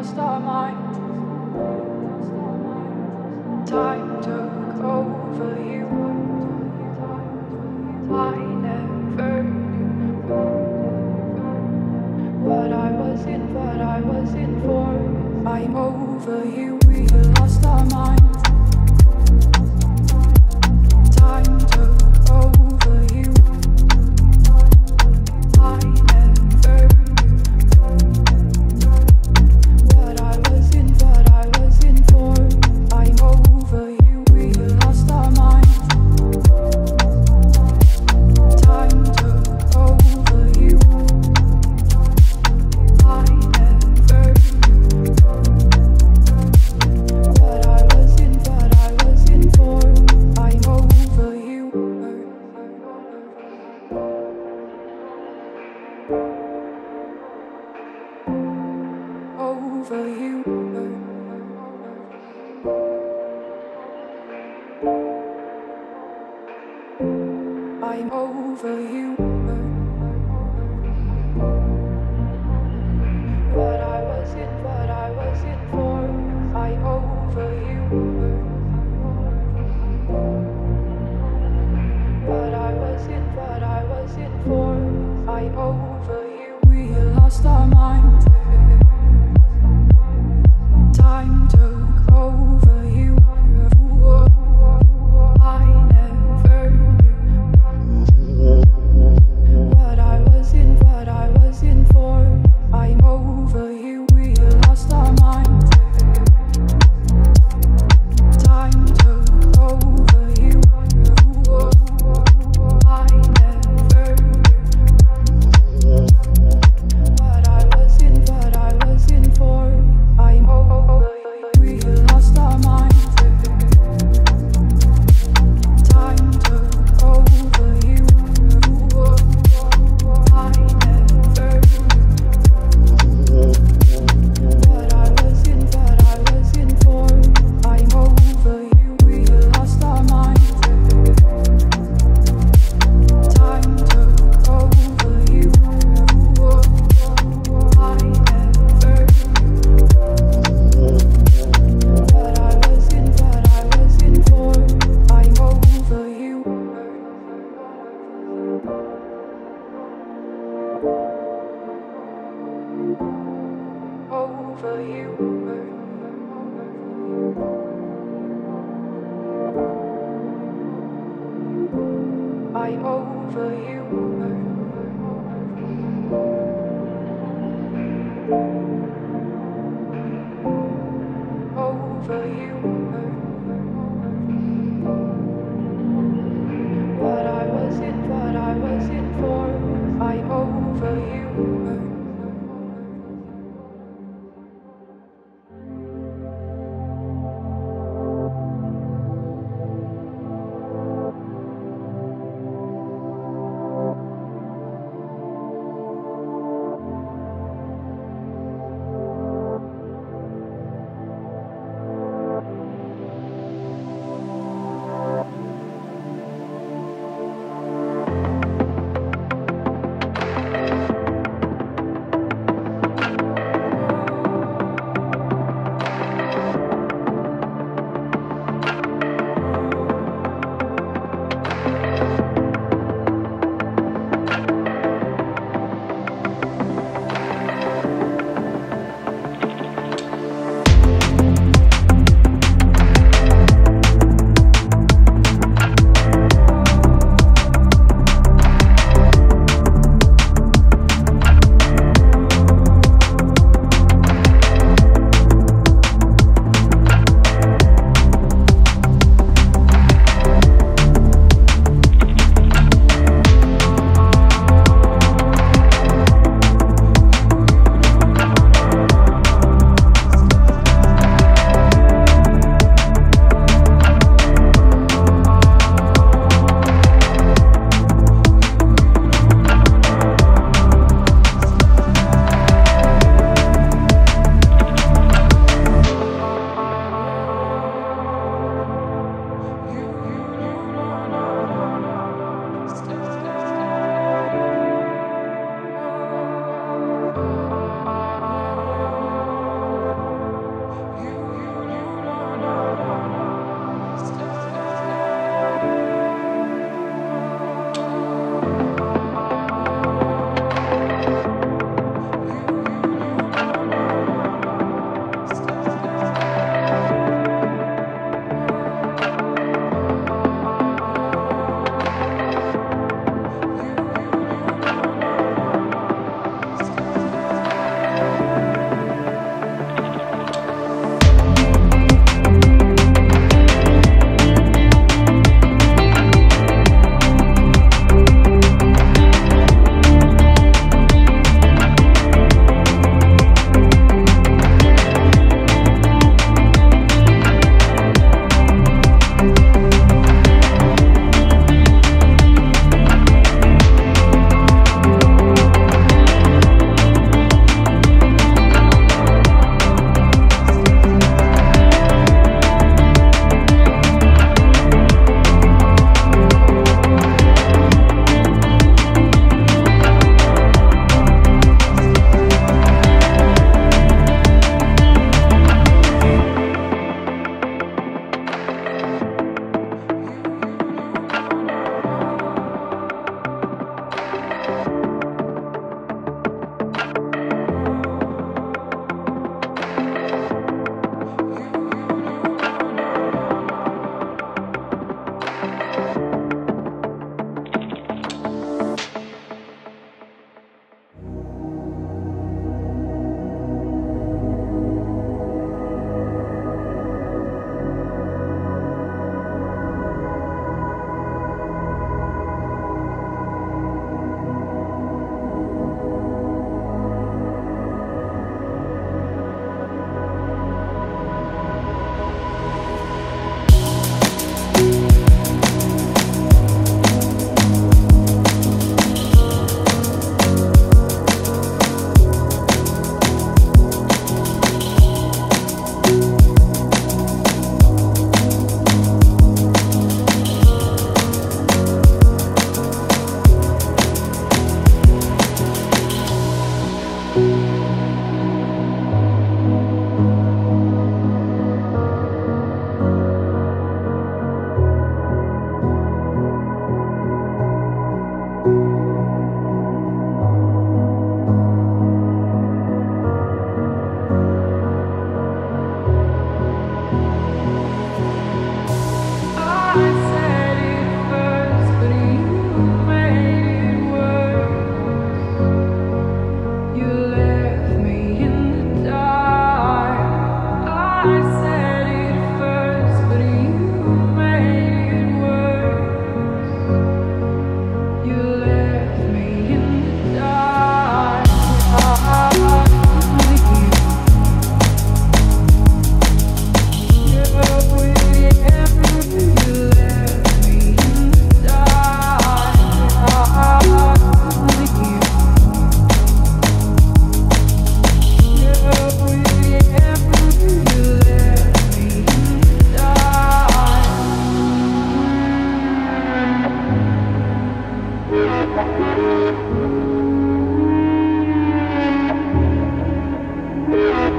lost our minds. Time took over you. I never knew what I was in, what I was in for. I'm over you. for you.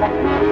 Música